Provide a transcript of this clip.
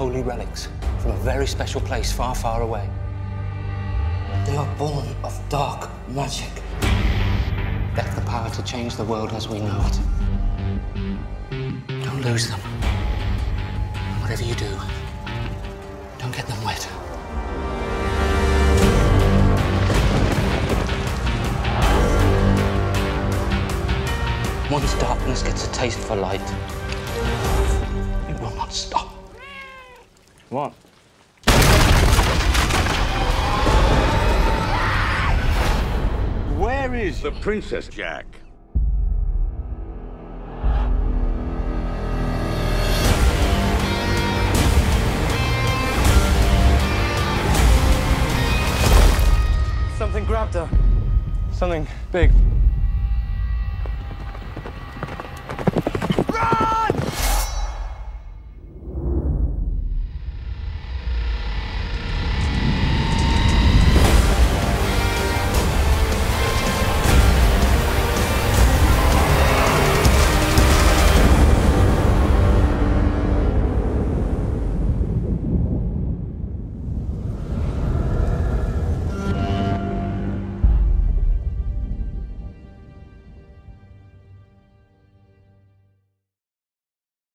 holy relics from a very special place far, far away. They are born of dark magic. They have the power to change the world as we know it. Don't lose them. Whatever you do, don't get them wet. Once darkness gets a taste for light, it will not stop. What? Where is the Princess Jack? Something grabbed her. Something big.